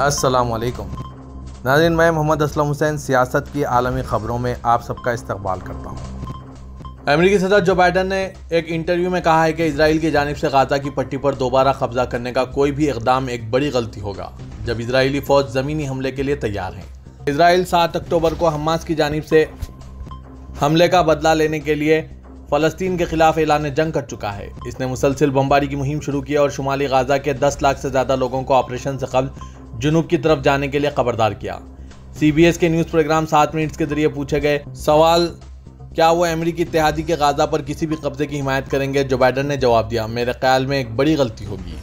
असलकुम नाजिन मैं मोहम्मद असलम हुसैन, सियासत की आलमी ख़बरों में आप सबका इस्तकबाल करता हूँ। अमरीकी सदर जो बाइडन ने एक इंटरव्यू में कहा है कि इसराइल की जानब से गाज़ा की पट्टी पर दोबारा कब्जा करने का कोई भी इकदाम एक बड़ी गलती होगा, जब इसराइली फ़ौज ज़मीनी हमले के लिए तैयार है। इसराइल सात अक्टूबर को हमास की जानब से हमले का बदला लेने के लिए फ़लस्तीन के खिलाफ ऐलान जंग कर चुका है। इसने मुसलसिल बमबारी की मुहिम शुरू की और शुमाली गाज़ा के 10 लाख से ज़्यादा लोगों को ऑपरेशन से कबल जुनूब की तरफ़ जाने के लिए खबरदार किया। सीबीएस के न्यूज़ प्रोग्राम सात मिनट्स के ज़रिए पूछे गए, सवाल, क्या वो अमरीकी इतिहादी के गाज़ा पर किसी भी कब्जे की हिमायत करेंगे? जो बाइडन ने जवाब दिया, मेरे ख्याल में एक बड़ी गलती होगी।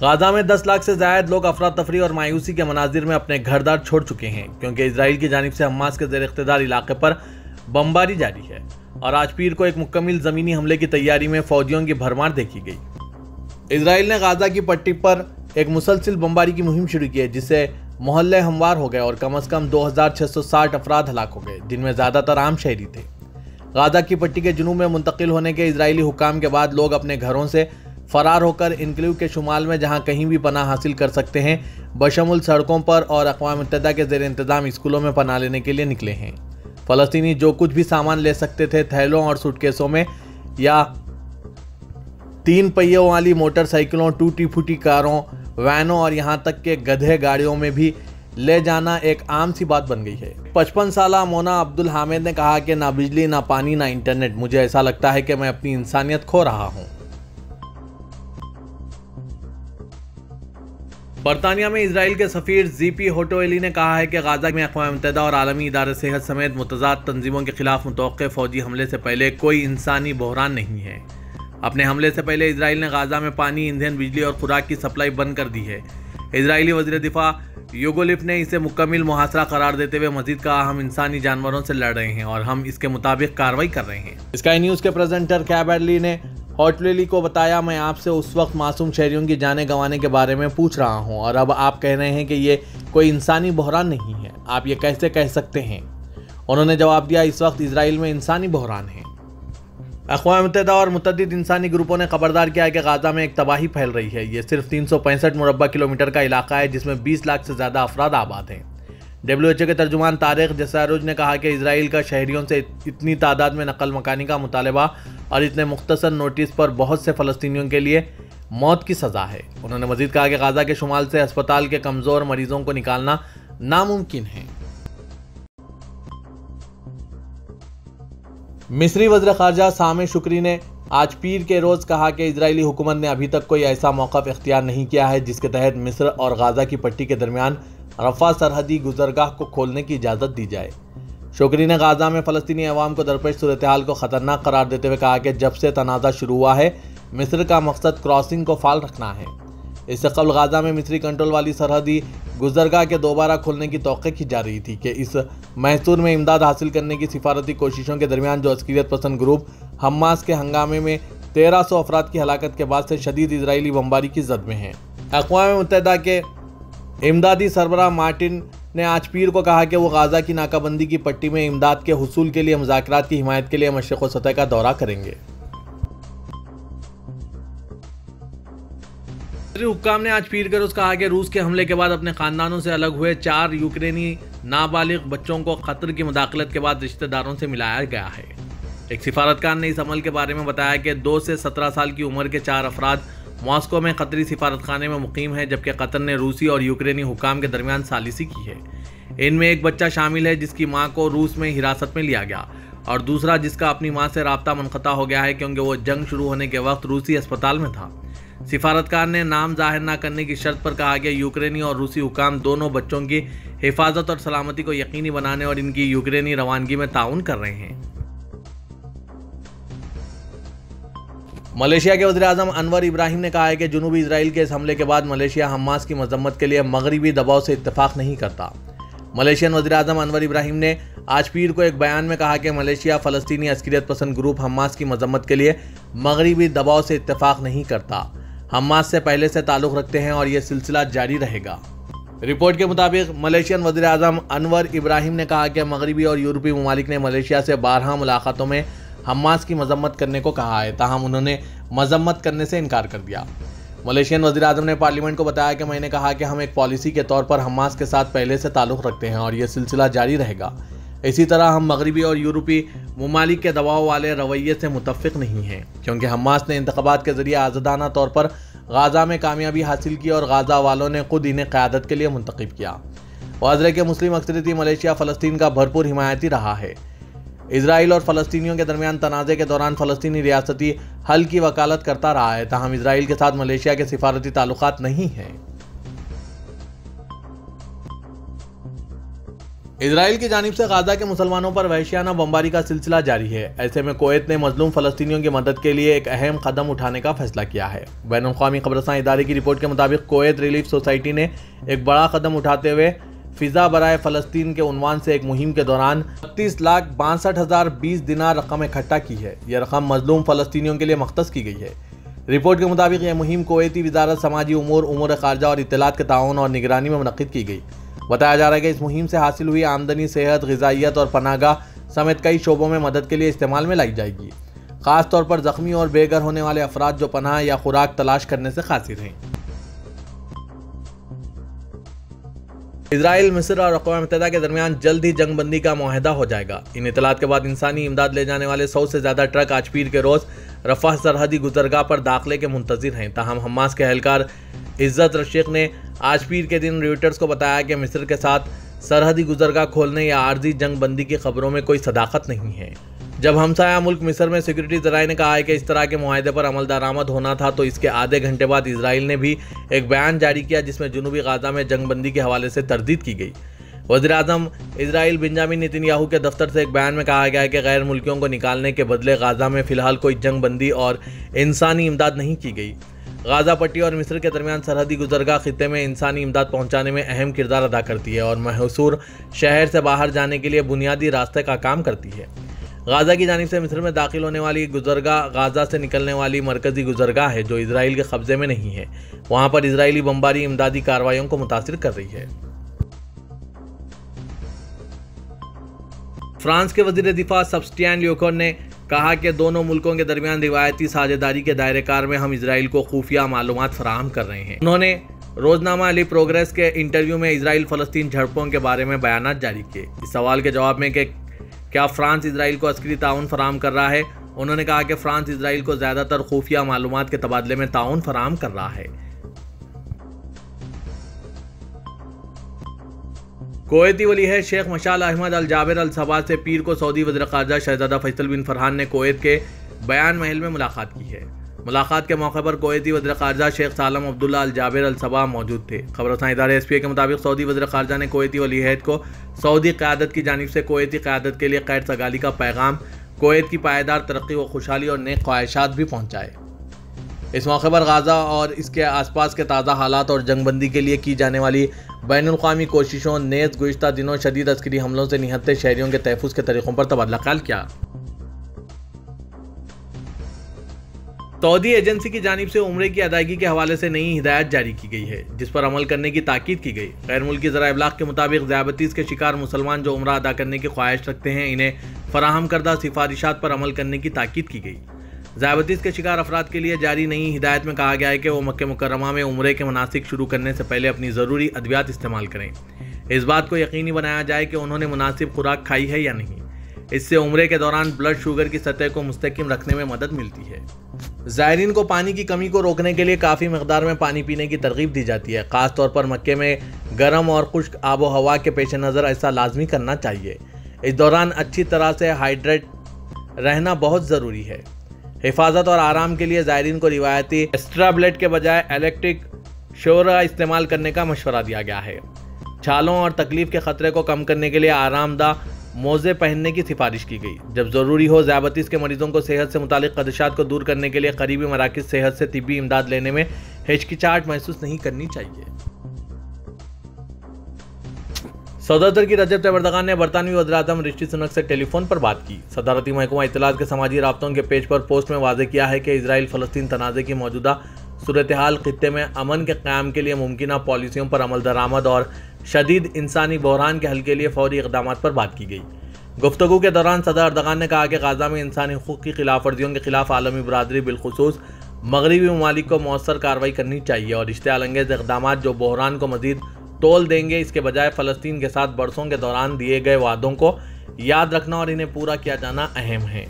गाजा में 10 लाख से जायद लोग अफरा तफरी और मायूसी के मनाजिर में अपने घर दार छोड़ चुके हैं, क्योंकि इसराइल की जानब से हमास के जेर इकतदार इलाके पर बमबारी जारी है। और आज पीर को एक मुकम्मल ज़मीनी हमले की तैयारी में फौजियों की भरमार देखी गई। इसराइल ने गाजा की पट्टी पर एक मुसलसिल बमबारी की मुहिम शुरू की है जिससे मोहल्ले हमवार हो गए और कम अज कम 2660 अफराद हलाक हो गए जिनमें ज़्यादातर आम शहरी थे। गाजा की पट्टी के जुनूब में मुंतकिल होने के इसराइली हुकाम के बाद लोग अपने घरों से फरार होकर इनकलू के शुमाल में जहाँ कहीं भी पनाह हासिल कर सकते हैं, बशमुल सड़कों पर और अकवा मुतदा के जेर इंतज़ाम स्कूलों में पनाह लेने के लिए निकले हैं। फ़लस्तनी जो कुछ भी सामान ले सकते थे, थैलों और सूटकेसों में या तीन पहियों वाली मोटरसाइकिलों टूटी फूटी कारों, वैनों और यहाँ तक के गधे गाड़ियों में भी ले जाना एक आम सी बात बन गई है। पचपन साल मोना अब्दुल हामिद ने कहा कि ना बिजली, ना पानी, ना इंटरनेट। मुझे ऐसा लगता है कि मैं अपनी इंसानियत खो रहा हूँ। बरतानिया में इसराइल के सफ़ीर जीपी होटोएली ने कहा है कि गाजा में अकवा मुतहदा और आलमी इदारे सेहत समेत मुतजाद तंजीमों के खिलाफ मुतव फौजी हमले से पहले कोई इंसानी बहरान नहीं है। अपने हमले से पहले इसराइल ने गाजा में पानी, ईंधन, बिजली और खुराक की सप्लाई बंद कर दी है। इसराइली वजी दिफा योगोलिफ ने इसे मुकम्मल मुहासरा करार देते हुए मजीद कहा, हम इंसानी जानवरों से लड़ रहे हैं और हम इसके मुताबिक कार्रवाई कर रहे हैं। स्काई न्यूज़ के प्रेजेंटर कैबरली ने हॉटलेली को बताया, मैं आपसे उस वक्त मासूम शहरियों की जाने गंवाने के बारे में पूछ रहा हूँ और अब आप कह रहे हैं कि ये कोई इंसानी बहरान नहीं है। आप ये कैसे कह सकते हैं? उन्होंने जवाब दिया, इस वक्त इसराइल में इंसानी बहरान है। अकवा मुतहदा और मुतद इंसानी ग्रुपों ने खबरदार किया है कि गाजा में एक तबाही फैल रही है। ये सिर्फ़ तीन सौ पैंसठ मुरबा किलोमीटर का इलाका है, जिसमें बीस लाख से ज़्यादा अफराद आबाद हैं। डब्ल्यू एच ओ के तर्जुमान तारिक जसारुज ने कहा कि इसराइल का शहरीों से इतनी तादाद में नकल मकानी का मुतालबा और इतने मुख्तर नोटिस पर बहुत से फ़लस्तियों के लिए मौत की सज़ा है। उन्होंने मजीद कहा कि गाज़ा के शुमाल से अस्पताल के कमज़ोर मरीजों को निकालना नामुमकिन है। मिस्री वज्र खारजा सामे शुक्री ने, आज पीर के रोज़ कहा कि इजरायली हुकूमत ने अभी तक कोई ऐसा मौका इख्तियार नहीं किया है जिसके तहत मिस्र और गाज़ा की पट्टी के दरमियान रफा सरहदी गुजरगाह को खोलने की इजाज़त दी जाए। शुक्री ने गाजा में फ़लस्तनी अवाम को दरपेश सूरत हाल को ख़तरनाक करार देते हुए कहा कि जब से तनाज़ा शुरू हुआ है, मिस्र का मकसद क्रॉसिंग को फाल रखना है। इससे कबल गाजा में मिस्री कंट्रोल वाली सरहदी गुजरगाह के दोबारा खोलने की तोक़ की जा रही थी कि इस मैसूर में इमदाद हासिल करने की सिफारती कोशिशों के दरमियान जो अस्कियत पसंद ग्रुप हमास के हंगामे में तेरह सौ अफराद की हलाकत के बाद से शदीद इसराइली बमबारी की जद में हैं। अकवा मुतहदा के इमदादी सरबरा मार्टिन ने आज पीर को कहा कि वो गाज़ा की नाकाबंदी की पट्टी में इमदाद के हसूल के लिए मुजाकर की हिमायत के लिए मशरक सतह का दौरा करेंगे। हुक्काम ने आज पीर कर उस कहा कि रूस के हमले के बाद अपने खानदानों से अलग हुए चार यूक्रेनी नाबालिग बच्चों को खतर की मुदाखलत के बाद रिश्तेदारों से मिलाया गया है। एक सिफारतकार ने इस अमल के बारे में बताया कि दो से सत्रह साल की उम्र के चार अफराद मॉस्को में कतरी सिफारत खाने में मुकीम है, जबकि कतर ने रूसी और यूक्रेनी हुकाम के दरमियान सालिसी की है। इनमें एक बच्चा शामिल है, जिसकी माँ को रूस में हिरासत में लिया गया, और दूसरा जिसका अपनी माँ से रबता मनकता हो गया है, क्योंकि वो जंग शुरू होने के वक्त रूसी अस्पताल में था। सिफारतकार ने नाम ज़ाहिर न करने की शर्त पर कहा कि यूक्रेनी और रूसी हुकाम दोनों बच्चों की हिफाजत और सलामती को यकीनी बनाने और इनकी यूक्रेनी रवानगी में ताउन कर रहे हैं। मलेशिया के वजी अजम अनवर इब्राहिम ने कहा है कि जनूबी इसराइल के इस हमले के बाद मलेशिया हमास की मजम्मत के लिए मगरबी दबाव से इतफाक़ नहीं करता। मलेशियन वजी अजम अनवर इब्राहिम ने आज पीर को एक बयान में कहा कि मलेशिया फ़लस्तनी अस्करियत पसंद ग्रुप हमास की मजम्मत के लिए मगरबी दबाव से इतफाक़ नहीं करता। हमास से पहले से ताल्लुक़ रखते हैं और यह सिलसिला जारी रहेगा। रिपोर्ट के मुताबिक, मलेशियन वजी अजम अनवर इब्राहिम ने कहा कि मगरबी और यूरोपीय ममालिक ने मलेशिया से बारह मुलाकातों में हमास की मजम्मत करने को कहा है। ताहम उन्होंने मजम्मत करने से इनकार कर दिया। मलेशियन वजी अजम ने पार्लियामेंट को बताया कि मैंने कहा कि हम एक पॉलिसी के तौर पर हमास के साथ पहले से ताल्लुक़ रखते हैं और यह सिलसिला जारी रहेगा। इसी तरह हम मगरबी और यूरोपी ममालिक के दबाव वाले रवैये से मुतफ़ नहीं हैं, क्योंकि हमास ने इंतबात के ज़रिए आज़ादाना तौर पर गाज़ा में कामयाबी हासिल की और गाज़ा वालों ने खुद इन्हें क़्यादत के लिए मुंतखब किया। वाजरे के मुस्लिम अक्सरती मलेशिया फ़लस्तीन का भरपूर हिमायती रहा है। इसराइल और फ़लस्तियों के दरमियान तनाज़े के दौरान फ़लस्तनी रियासती हल की वकालत करता रहा है, तहम इसराइल के साथ मलेशिया के सिफारती ताल्लुक नहीं हैं। इसराइल की जानब से गाजा के मुसलमानों पर वहशियाना बमबारी का सिलसिला जारी है। ऐसे में कोवैत ने मजलूम फलस्तियों की मदद के लिए एक अहम कदम उठाने का फैसला किया है। बैन अवी खबरसा इदारे की रिपोर्ट के मुताबिक कोवैत रिलीफ सोसाइटी ने एक बड़ा कदम उठाते हुए फिजा बरए फ़लस्तीन के उनवान से एक मुहिम के दौरान बत्तीस लाख बासठ हज़ार बीस दिनार रकम इकट्ठा की है। यह रकम मजलूम फ़लस्तियों के लिए मख्त की गई है। रिपोर्ट के मुताबिक यह मुहिम कोवैती वजारत समाजी उमूर उमूर खारजा और इतलात के ताउन और निगरानी में मनद की गई। बताया जा रहा है कि इस मुहिम से हासिल हुई आमदनी, सेहत गजाइत और पनागाह समेत कई शोबों में मदद के लिए इस्तेमाल में लाई जाएगी। ख़ास तौर पर ज़ख्मी और बेघर होने वाले अफराद जो पनाह या खुराक तलाश करने से खासिर हैं। इसराइल मिस्र और अकवा मुतहदा के दरमियान जल्द ही जंगबंदी का माहदा हो जाएगा। इन इतलात के बाद इंसानी इमदाद ले जाने वाले सौ से ज़्यादा ट्रक आज पीर के रोज़ रफा सरहदी गुजरगाह पर दाखिले के मुंतजर हैं। ताहम हमास के एहलकार इज़्ज़त रशीक ने। आज पीर के दिन रिटर्स को बताया कि मिस्र के साथ सरहदी गुजरगाह खोलने या आर्जी जंग बंदी की खबरों में कोई सदाकत नहीं है। जब हमसाया मुल्क मिस्र में सिक्योरिटी जराए ने कहा है कि इस तरह के माहे पर अमल दरामद होना था तो इसके आधे घंटे बाद इसराइल ने भी एक बयान जारी किया, जिसमें जनूबी गाजा में जंग बंदी के हवाले से तरदीद की गई। वजी अजम इसराइल बिंजामिन नितिन याहू के दफ्तर से एक बयान में कहा गया है कि गैर मुल्कियों को निकालने के बदले गाजा में फ़िलहाल कोई जंग बंदी और इंसानी इमदाद नहीं की गई। गाज़ा पट्टी और मिस्र के दरमियान सरहदी गुजरगा खत्े में इंसानी इमदाद पहुँचाने में अहम किरदार अदा करती है और महसूर शहर से बाहर जाने के लिए बुनियादी रास्ते का काम करती है। गाज़ा की जानब से मिस्र में दाखिल होने वाली गुजरगा गाज़ा से निकलने वाली मरकज़ी गुजरगा है, जो इसराइल के कब्ज़े में नहीं है। वहाँ पर इसराइली बमबारी इमदादी कार्रवाइयों को मुतासर कर रही है। फ्रांस के वज़ीर दिफा सब्सटियान ल्यूकोर ने कहा कि दोनों मुल्कों के दरमियान रिवायती साझेदारी के दायरे कार में हम इसराइल को खुफिया मालूम फराहम कर रहे हैं। उन्होंने रोजनामा अली प्रोग्रेस के इंटरव्यू में इसराइल फ़लस्तीन झड़पों के बारे में बयान जारी किए। इस सवाल के जवाब में कि क्या फ्रांस इसराइल को अस्करी ताउन फराम कर रहा है? उन्होंने कहा कि फ्रांस इसराइल को ज़्यादातर खुफिया मालूम के तबादले में ताउन फराम कर रहा है। कोवैती वली है शेख मशाल अहमद अल जाबिर अल सबा से पीर को सऊदी वजी खारजा शहजादा फैसल बिन फरहान ने कोवैत के बयान महल में मुलाकात की है। मुलाकात के मौके पर कोवैती वजी खारजा शेख सालम अब्दुल्ला अल जाबिर अल सबा मौजूद थे। खबर इदारे एस पी ए के मुताबिक सऊदी वजी खारजा ने कोवैती वली हैद को सऊदी क़्यादत की जानब से कोवैती क़्यादत के लिए कैद सगाली का पैगाम कोवैत की पायदार तरक्की व खुशहाली और नए ख्वाहिशात भी पहुँचाए। इस मौके पर गाज़ा और इसके आसपास के ताज़ा हालात और जंगबंदी के लिए की जाने वाली बैन अवी कोशिशों नेज गुज्त दिनों, शदीद अस्करी हमलों से निहत्ते शहरीों के तहफ़ के तरीक़ों पर तबादला ख्याल किया। सऊदी एजेंसी की जानब से उम्र की अदायगी के हवाले से नई हिदायत जारी की गई है, जिस पर अमल करने की ताकीद की गई। गैर मुल्की ज़रा इबलाग के मुताबिक ज़्याबतीस के शिकार मुसलमान जो उम्र अदा करने की ख्वाहिश रखते हैं, इन्हें फराहम करदा सिफारिशात पर अमल करने की ताकीद की गई। ज़्याबतीस के शिकार अफराद के लिए जारी नई हिदायत में कहा गया है कि वो मक् मुकरमा में उम्र के मनासिक शुरू करने से पहले अपनी ज़रूरी अद्वियात इस्तेमाल करें। इस बात को यकीनी बनाया जाए कि उन्होंने मुनासिब खुराक खाई है या नहीं। इससे उम्र के दौरान ब्लड शुगर की सतह को मुस्तकिम रखने में मदद मिलती है। ज़ायरीन को पानी की कमी को रोकने के लिए काफ़ी मकदार में पानी पीने की तरगीब दी जाती है, ख़ासतौर पर मक्के में गर्म और खुश्क आबो हवा के पेश नज़र ऐसा लाजमी करना चाहिए। इस दौरान अच्छी तरह से हाइड्रेट रहना बहुत ज़रूरी है। हिफाजत और आराम के लिए ज़ायरीन को रिवायती एक्स्ट्राब्लेट के बजाय इलेक्ट्रिक शोरा इस्तेमाल करने का मशवरा दिया गया है। छालों और तकलीफ़ के ख़तरे को कम करने के लिए आरामदा मोज़े पहनने की सिफारिश की गई। जब ज़रूरी हो, ज़्याबतीस के मरीजों को सेहत से मुतल खदशात को दूर करने के लिए करीबी मराकज सेहत से तिबी इमदाद लेने में हिचकिचाहट महसूस नहीं करनी चाहिए। सदर की रजब तबरदगान ने बरतानवी वजरातम रिश्ती सुनक से टेलीफोन पर बात की। सदारती महकमा इतलात के समाजी रबतों के पेज पर पोस्ट में वाजे किया है कि इसराइल फ़लस्तीन तनाज़े की मौजूदा सूरत हाल खत्े में अमन के क़्याम के लिए मुमकिन पॉलिसियों पर अमल दरामद और शदीद इंसानी बहरान के हल के लिए फौरी इकदाम पर बात की गई। गुफ्तु के दौरान सदर अर्दगान ने कहा कि गाजा में इंसानी हकूक़ की खिलाफ वर्जियों के खिलाफ आलमी बरदरी बिलखसूस मगरबी ममालिक को मौसर कार्रवाई करनी चाहिए और इश्तेलंगेज इकदाम जो बहरान को मजीद तोल देंगे, इसके बजाय फ़लस्तीन के साथ बरसों के दौरान दिए गए वादों को याद रखना और इन्हें पूरा किया जाना अहम है।